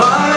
아